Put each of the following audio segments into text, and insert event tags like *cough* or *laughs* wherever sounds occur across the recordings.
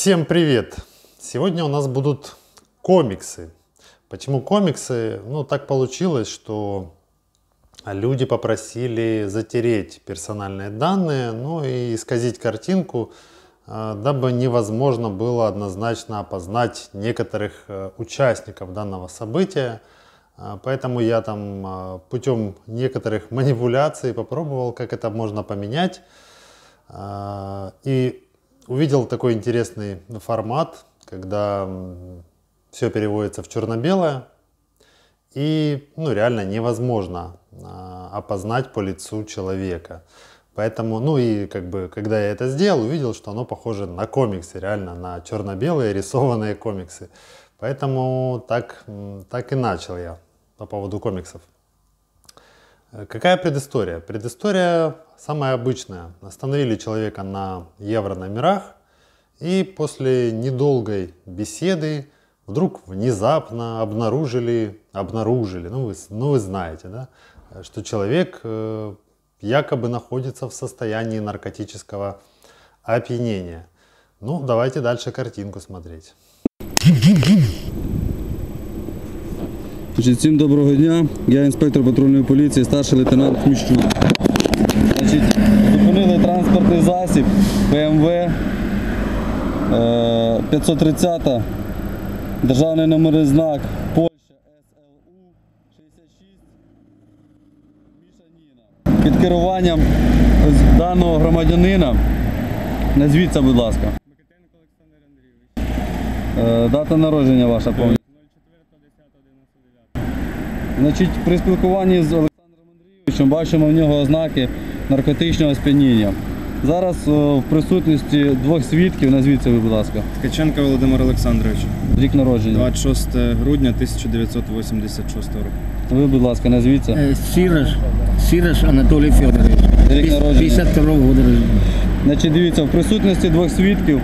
Всем привет! Сегодня у нас будут комиксы. Почему комиксы? Ну, так получилось, что люди попросили затереть персональные данные, ну и исказить картинку, э, дабы невозможно было однозначно опознать некоторых э, участников данного события. Э, поэтому я там путем некоторых манипуляций попробовал, как это можно поменять. И увидел такой интересный формат, когда все переводится в черно-белое, и ну, реально невозможно а, опознать по лицу человека. Поэтому, ну и как бы, когда я это сделал, увидел, что оно похоже на комиксы, реально на черно-белые рисованные комиксы. Поэтому так, так и начал я по поводу комиксов. Какая предыстория? Предыстория самая обычная. Остановили человека на евро номерах и после недолгой беседы вдруг внезапно обнаружили, обнаружили, ну вы, ну вы знаете, да, что человек э, якобы находится в состоянии наркотического опьянения. Ну, давайте дальше картинку смотреть. Значить, Всім доброго дня. Я інспектор патрульної поліції, старший лейтенант Хміщук. Значить, Зупинили транспортний засіб ПМВ е, 530, державний номерний знак Польща СЛУ 66 Мішаніна. Під керуванням даного громадянина. Назвіться, будь ласка. Микитенко Олександр Андрійович. Е, Дата народження ваша повністю. 04.10.99. Значить, при спілкуванні з Олександром Андрійовичем бачимо в нього ознаки наркотичного сп'яніння. Зараз е, в присутності двох свідків, назвіться ви, будь ласка, Ткаченко Володимир Олександрович. рік народження. 26 грудня 1986 року. Ви, будь ласка, назвіться. Э, Сирож, Сирож Анатолий Федорович. Рік народження. 52 года рождения. Значить, дивіться, в присутності двох свідків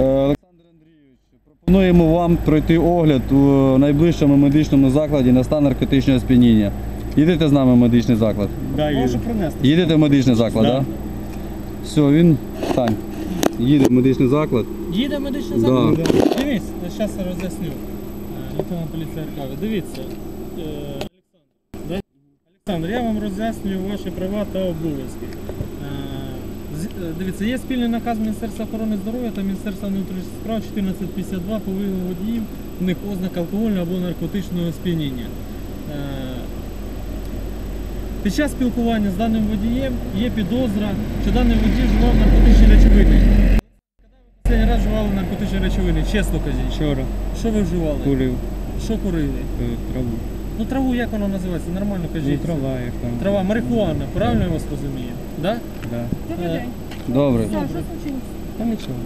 е, пропонуємо вам пройти огляд у найближчому медичному закладі на стан наркотичного сп'яніння. Їдете з нами в медичний заклад? Можу принести. Їдете в медичний заклад, так? Да. Да. Все, він стань. Їде в медичний заклад. Їде медичний Да. заклад? Дивіться, зараз я роз'ясню. Е, Лейтенант поліція каже, дивіться, е, Олександр, да? Олександр, я вам роз'яснюю ваші права та обов'язки. Е, Дивіться, є спільний наказ Міністерства охорони здоров'я та Міністерства внутрішніх справ 1452 по виявленню водіїв, у них ознак алкогольного або наркотичного сп'яніння. Е, Під час спілкування з даним водієм є підозра, що даний водій вживав наркотичні речовини. Останній раз вживали наркотичні речовини, чесно кажіть. Вчора Що ви вживали? курив Що курили? е, траву. Ну траву як вона називається? Нормально Ну, кажіть. трава, як там. Трава, марихуана, правильно я вас розумію? Да? Да. Е, Добре. Та нічого.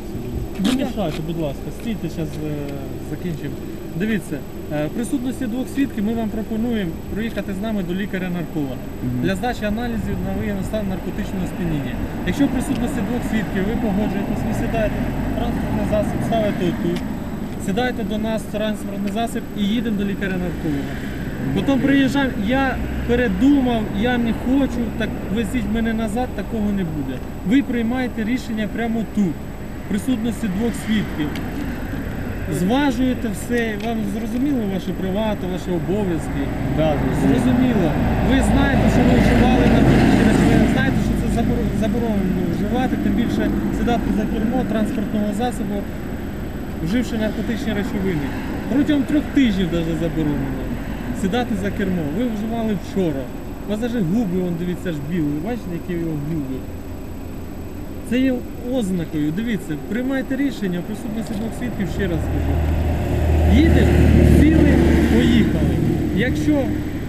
Не мішайте, будь ласка, стійте, зараз закінчимо. Дивіться, е, в присутності двох свідків ми вам пропонуємо проїхати з нами до лікаря-нарколога для здачі аналізів на виявлення стану наркотичного сп'яніння. Якщо в присутності двох свідків ви погоджуєтесь, ви сідаєте в транспортний засіб, ставите тут, сідаєте до нас в транспортний засіб і їдемо до лікаря-нарколога. Потім приїжджаємо, я передумав, я не хочу, так везіть мене назад, такого не буде. Ви приймаєте рішення прямо тут, в присутності двох свідків. Зважуєте все, вам зрозуміло ваші права та ваші обов'язки. Да, Зрозуміло. Ви знаєте, що ви вживали наркотичні речовини, знаєте, що це заборонено вживати, тим більше сідати за кермо транспортного засобу, вживши наркотичні речовини. Протягом трьох тижнів навіть заборонено сідати за кермо. Ви вживали вчора. У вас навіть губи, вон, дивіться, аж білі. Бачите, які його губи? Це є ознакою. Дивіться, приймайте рішення в присутності двох свідків, ще раз скажу. Їдеш, сіли, поїхали. Якщо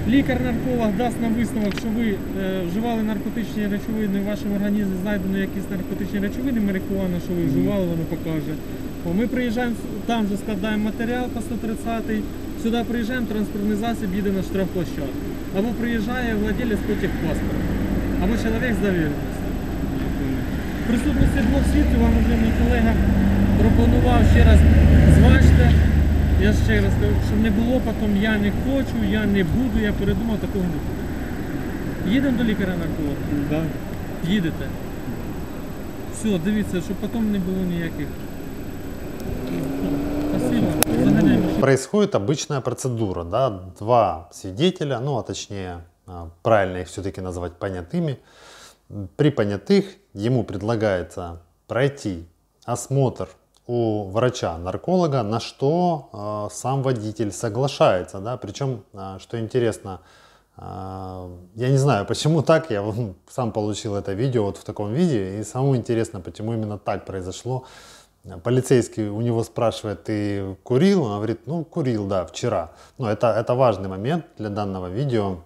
лікар-нарколог дасть нам висновок, що ви е, вживали наркотичні речовини, в вашому організмі знайдено якісь наркотичні речовини, марихуана, що ви вживали, воно покаже. Ми приїжджаємо, там же складаємо матеріал по 130 сюди приїжджаємо, транспортний засіб їде на штрафплощадку. Або приїжджає владелець по техпаспорту, або чоловік з довіреності. В присутності двох свідків вам вже мій колега пропонував ще раз зважте. Я ще раз кажу, щоб не було потім я не хочу, я не буду, я передумав, такого не буде. Їдемо до лікаря нарколога. Да. Їдете. Все, дивіться, щоб потім не було ніяких Спасибо. Происходит обычная процедура, да, два свидетеля, ну а точнее, а, правильно их все-таки назвать понятыми. При понятых ему предлагается пройти осмотр у врача-нарколога, на что э, сам водитель соглашается, да, причем, э, что интересно, э, я не знаю, почему так, я *laughs* сам получил это видео вот в таком виде, и самому интересно, почему именно так произошло. Полицейский у него спрашивает, ты курил? Он говорит, ну, курил, да, вчера. Но это, это важный момент для данного видео,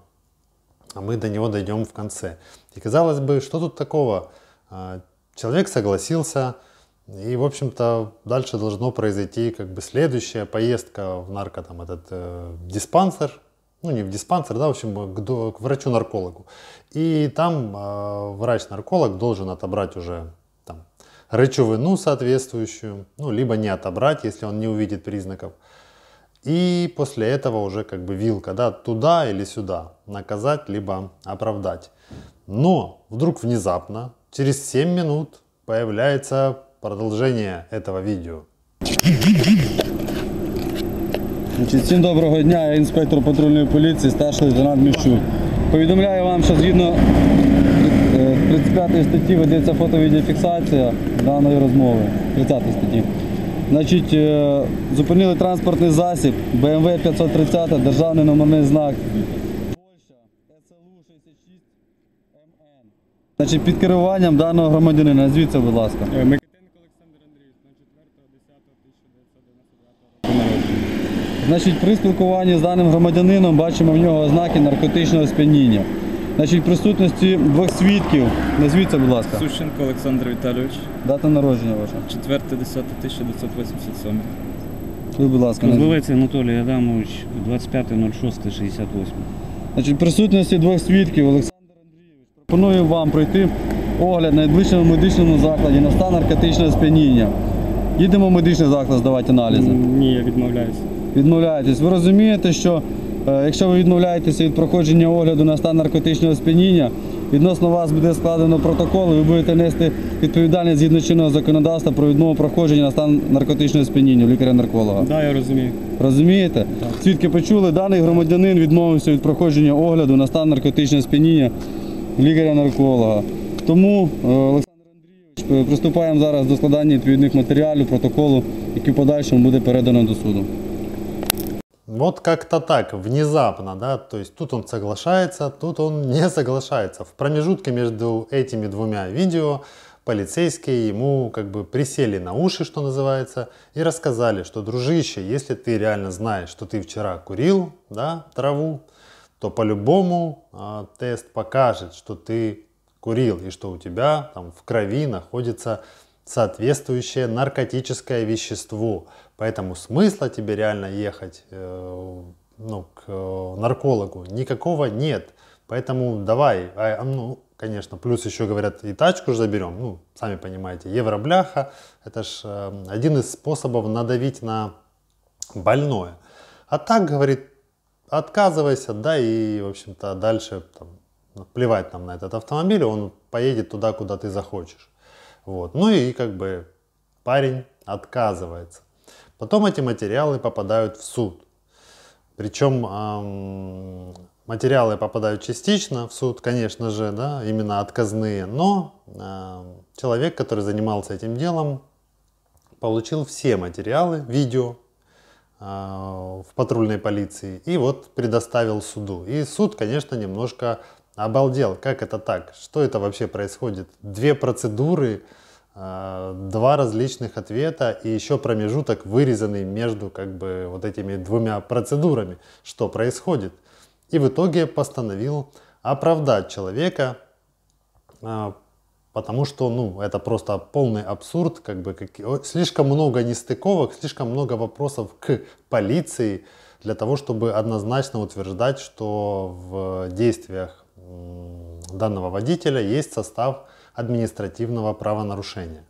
а мы до него дойдем в конце. И казалось бы, что тут такого? А, Человек согласился, и, в общем-то, дальше должно произойти как бы следующая поездка в нарко, там, этот э, диспансер, ну, не в диспансер, да, в общем, к, к врачу-наркологу. И там э, врач-нарколог должен отобрать уже там речовину соответствующую, ну, либо не отобрать, если он не увидит признаков. И после этого уже как бы вилка, да, туда или сюда, наказать, либо оправдать. Но вдруг внезапно, через 7 минут, появляется продолжение этого видео. Значить, всім доброго дня, я інспектор патрульної поліції, старший лейтенант Міщук. Повідомляю вам, що згідно е, 35 статті ведеться фото-відеофіксація даної розмови. 30 статті. Значить, е, зупинили транспортний засіб BMW 530, державний номерний знак. Польща, СЛУ 66 МН. Значить, під керуванням даного громадянина. Назвіться, будь ласка. Е, Микитенко Олександр Андрійович, 04.10.1999 року. Значить, при спілкуванні з даним громадянином бачимо в нього ознаки наркотичного сп'яніння. Значить, в присутності двох свідків. Назвіться, будь ласка. Сущенко Олександр Віталійович, Дата народження ваша. 4.10.1987. Ви, будь ласка, назвіть. Козловець Анатолій Адамович, 25.06.68. Значить, в присутності двох свідків Олександр Андрійович пропоную вам пройти огляд в найближчому медичному закладі на стан наркотичного сп'яніння. Їдемо в медичний заклад здавати аналізи. Ні, я відмовляюся. Відмовляєтесь. Ви розумієте, що якщо ви відмовляєтеся від проходження огляду на стан наркотичного сп'яніння, відносно вас буде складено протокол, і ви будете нести відповідальність згідно чинного законодавства про відмову проходження на стан наркотичного сп'яніння лікаря-нарколога. Так, да, я розумію. Розумієте? Свідки почули, даний громадянин відмовився від проходження огляду на стан наркотичного сп'яніння лікаря-нарколога. Тому, е, Олександр Андрійович, е, приступаємо зараз до складання відповідних матеріалів, протоколу, який в подальшому буде передано до суду. Вот как-то так, внезапно, да, то есть тут он соглашается, тут он *laughs* не соглашается. В промежутке между этими двумя видео полицейские ему как бы присели на уши, что называется, и рассказали, что, дружище, если ты реально знаешь, что ты вчера курил, да, траву, то по-любому а, тест покажет, что ты курил и что у тебя там в крови находится соответствующее наркотическое вещество. Поэтому смысла тебе реально ехать э, ну, к э, наркологу никакого нет. Поэтому давай, а, а, ну, конечно, плюс еще говорят, и тачку же заберем. Ну, сами понимаете, евробляха, это ж э, один из способов надавить на больное. А так, говорит, отказывайся, да, и, в общем-то, дальше там, плевать нам на этот автомобиль, он поедет туда, куда ты захочешь. Вот. Ну и как бы парень отказывается. Потом эти материалы попадают в суд. Причем эм, материалы попадают частично в суд, конечно же, да, именно отказные, но эм, человек, который занимался этим делом, получил все материалы, видео э, в патрульной полиции и вот предоставил суду. И суд, конечно, немножко обалдел. Как это так? Что это вообще происходит? Две процедуры, э, два различных ответа и еще промежуток вырезанный между как бы вот этими двумя процедурами. Что происходит? И в итоге постановил оправдать человека, э, потому что, ну, это просто полный абсурд, как бы как- слишком много нестыковок, слишком много вопросов к полиции для того, чтобы однозначно утверждать, что в действиях данного водителя есть состав административного правонарушения.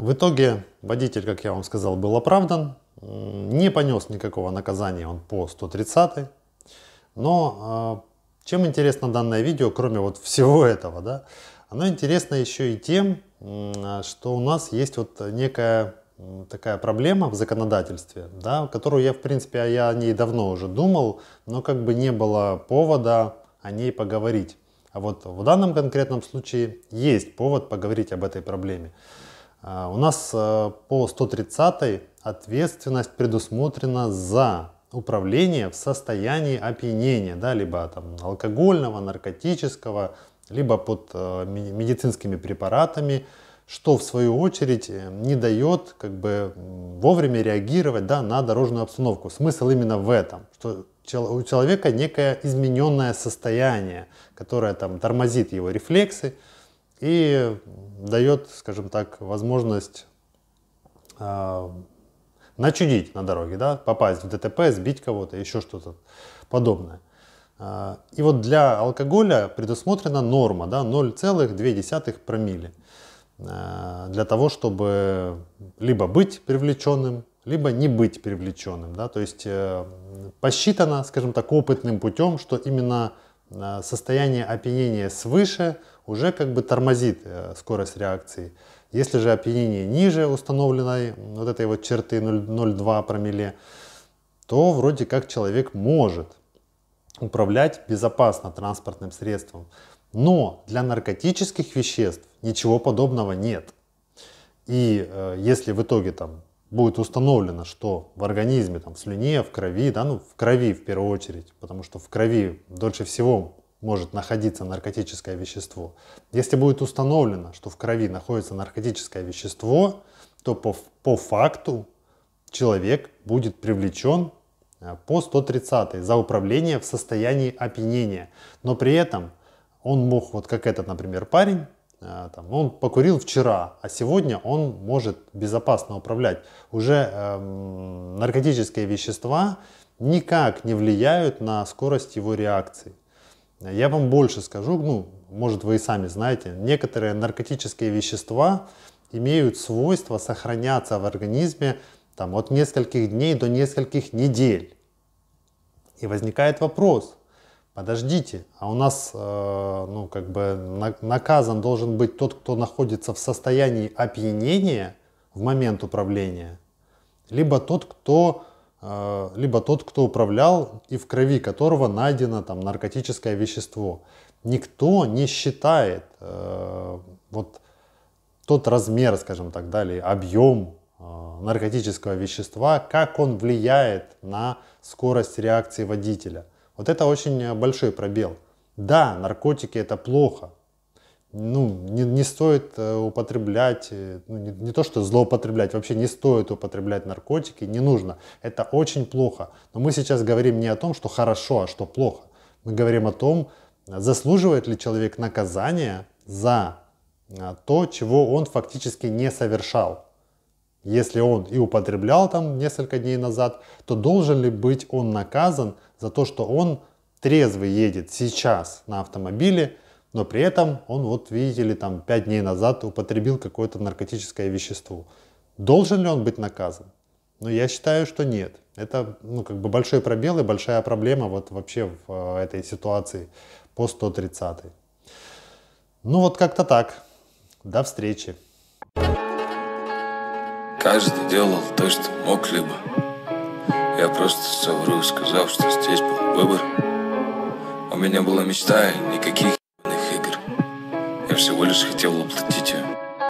В итоге водитель, как я вам сказал, был оправдан. не понес никакого наказания он по 130 но а, чем интересно данное видео, кроме вот всего этого, да, оно интересно еще и тем, м, что у нас есть вот некая такая проблема в законодательстве, да, которую я, в принципе, а я о ней давно уже думал, но как бы не было повода о ней поговорить. А вот в данном конкретном случае есть повод поговорить об этой проблеме. А, У нас э, по 130 ответственность предусмотрена за управление в состоянии опьянения, да, либо там, алкогольного, наркотического, либо под э, ми- медицинскими препаратами, что в свою очередь э, не дает как бы вовремя реагировать да, на дорожную обстановку. Смысл именно в этом, что у человека некое измененное состояние, которое там тормозит его рефлексы и дает, скажем так, возможность а, начудить на дороге, да, попасть в ДТП, сбить кого-то, еще что-то подобное. А, И вот для алкоголя предусмотрена норма да, 0,2 промилле а, для того, чтобы либо быть привлеченным, либо не быть привлеченным. Да? То есть э, посчитано, скажем так, опытным путем, что именно э, состояние опьянения свыше уже как бы тормозит э, скорость реакции. Если же опьянение ниже установленной вот этой вот черты 0 0,2 промилле, то вроде как человек может управлять безопасно транспортным средством. Но для наркотических веществ ничего подобного нет. И э, если в итоге там будет установлено, что в организме, там, в слюне, в крови, да, ну в крови в первую очередь, потому что в крови дольше всего может находиться наркотическое вещество. Если будет установлено, что в крови находится наркотическое вещество, то по, по факту человек будет привлечен э, по 130 за управление в состоянии опьянения. Но при этом он мог, вот как этот, например, парень, э, там, он покурил вчера, а сегодня он может безопасно управлять. Уже эм, наркотические вещества никак не влияют на скорость его реакции. Я вам больше скажу, ну, может вы и сами знаете, некоторые наркотические вещества имеют свойство сохраняться в организме там, от нескольких дней до нескольких недель. И возникает вопрос, подождите, а у нас, э, ну, как бы на- наказан должен быть тот, кто находится в состоянии опьянения в момент управления, либо тот, кто, либо тот, кто управлял и в крови которого найдено там наркотическое вещество. Никто не считает э, вот тот размер, скажем так, да, или объем э, наркотического вещества, как он влияет на скорость реакции водителя. Вот это очень э, большой пробел. Да, наркотики это плохо. Ну, не, не стоит э, употреблять, э, ну, не, не то что злоупотреблять, вообще не стоит употреблять наркотики, не нужно. Это очень плохо. Но мы сейчас говорим не о том, что хорошо, а что плохо. Мы говорим о том, заслуживает ли человек наказания за а, то, чего он фактически не совершал. Если он и употреблял там несколько дней назад, то должен ли быть он наказан за то, что он трезвый едет сейчас на автомобиле, но при этом он, вот видите ли, там 5 дней назад употребил какое-то наркотическое вещество. Должен ли он быть наказан? Но я считаю, что нет. Это ну, как бы большой пробел и большая проблема вот вообще в э, этой ситуации по 130. Ну вот как-то так. До встречи. Каждый делал то, что мог либо Я просто совру, сказав, что здесь был выбор У меня была мечта и никаких Я всего лишь хотел воплотить ее